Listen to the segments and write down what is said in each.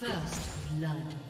First blood.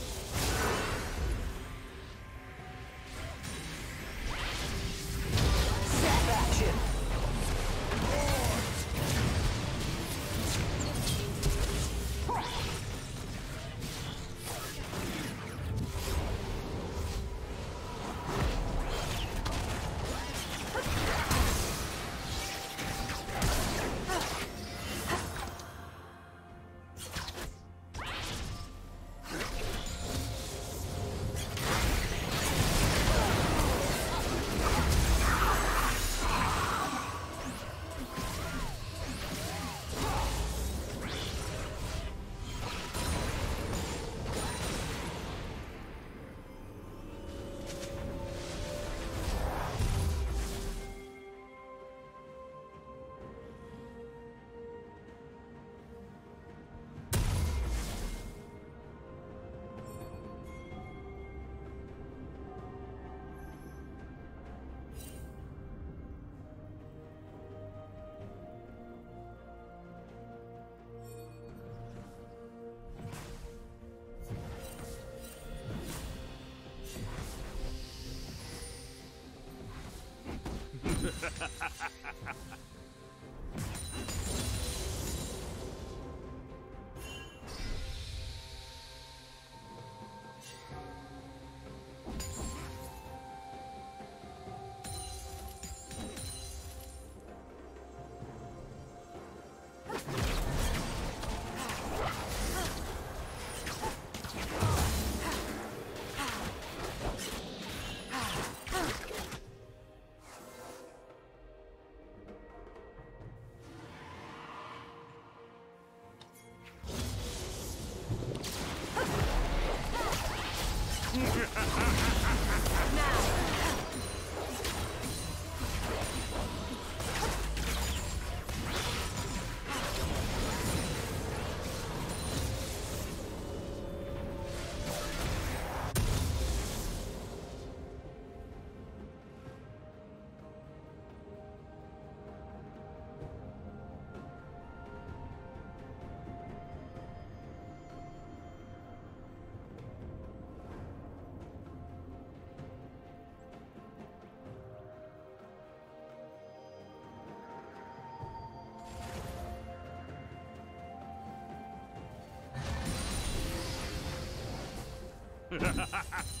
Ha ha ha!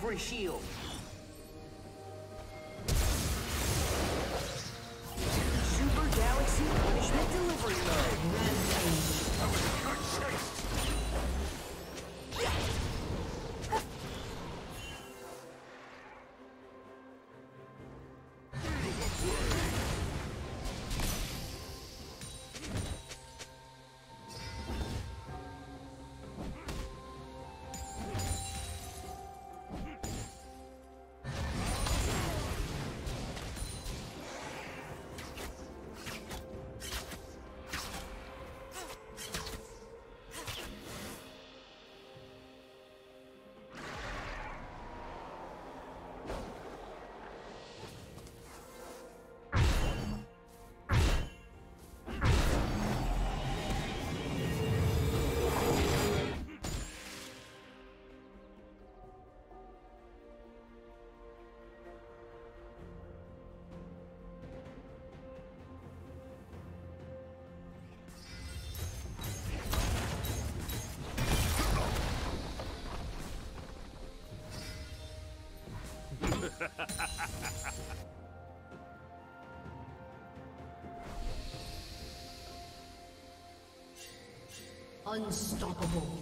bravery shield. Unstoppable.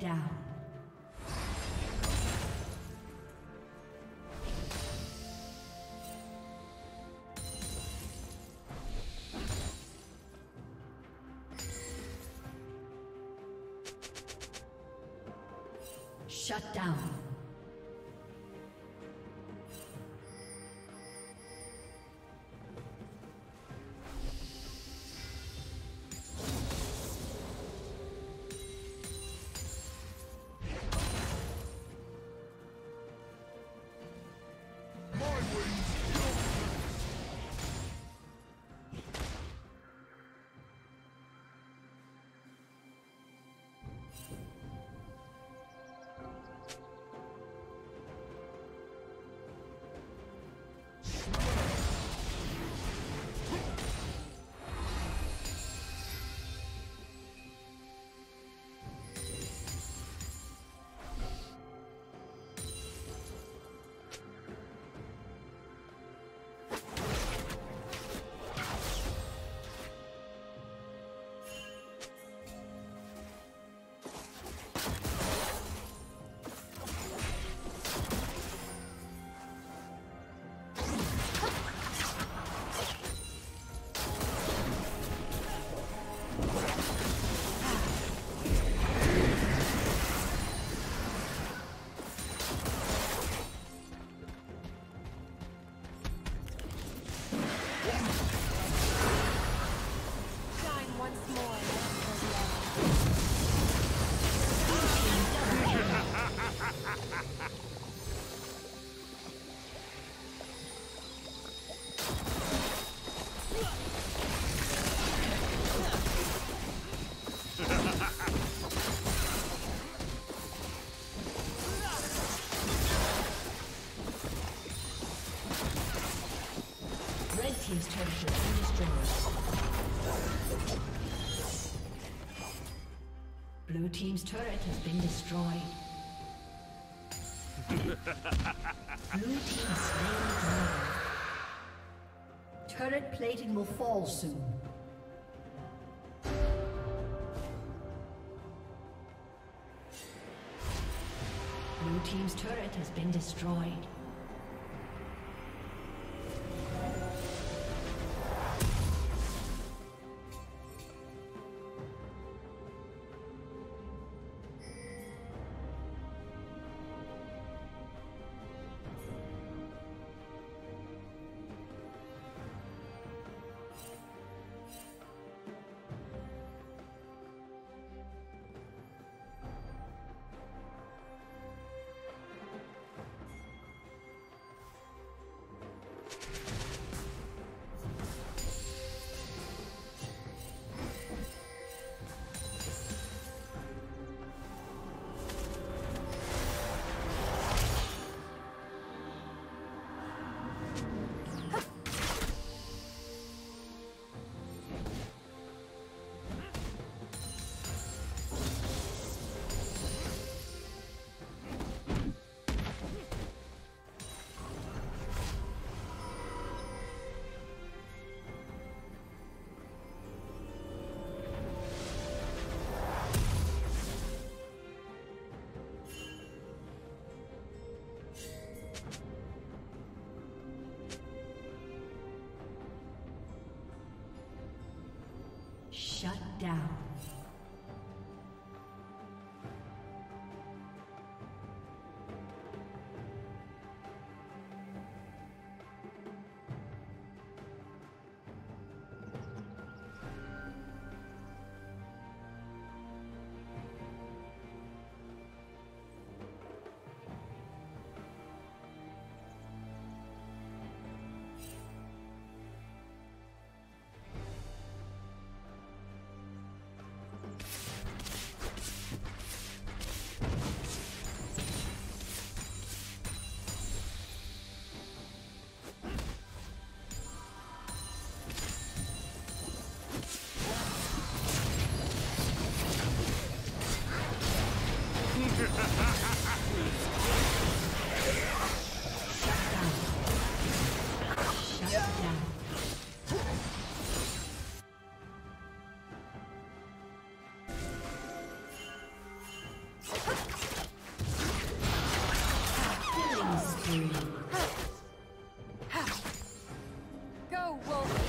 Down. Shut down. Team's turret has been destroyed. Blue Team slain dragon. Turret plating will fall soon. Blue Team's turret has been destroyed. Shut down.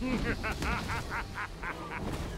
Ha ha ha ha ha ha!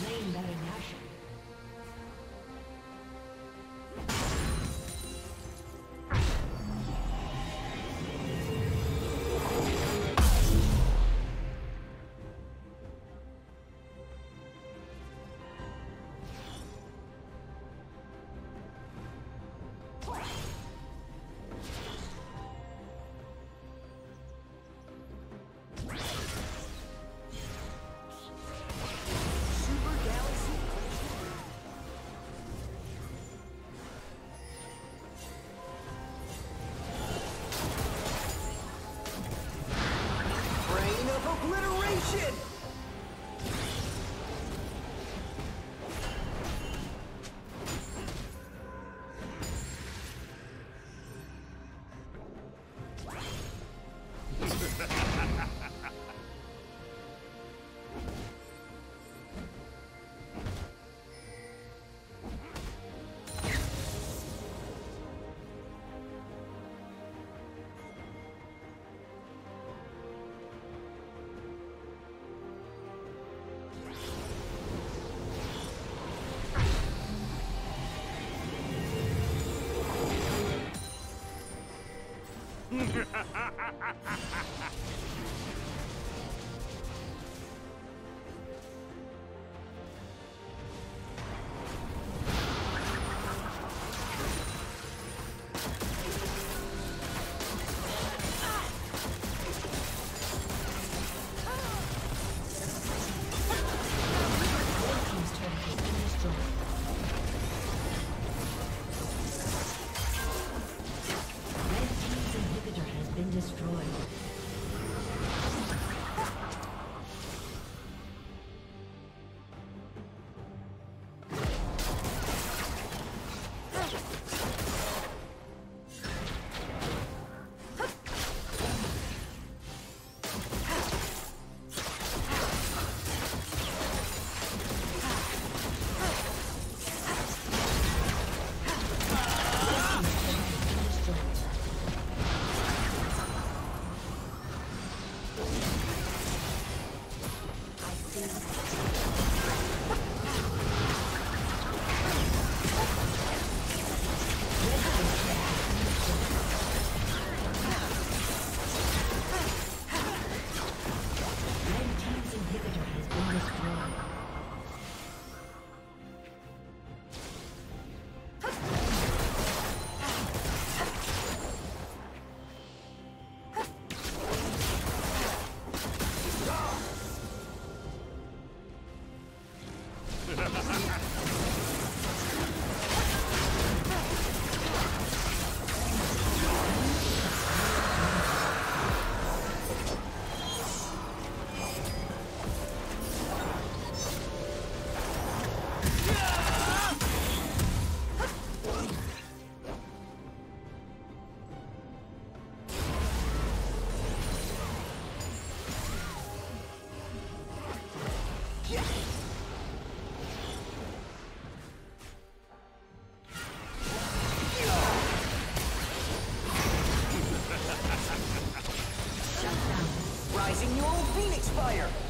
slain Baron shit! Neutralizing your old Phoenix Fire!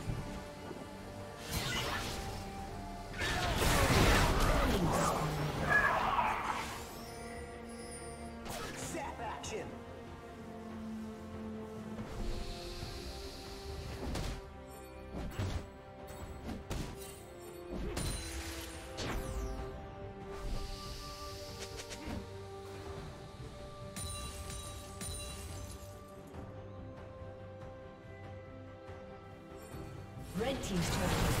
Team's turret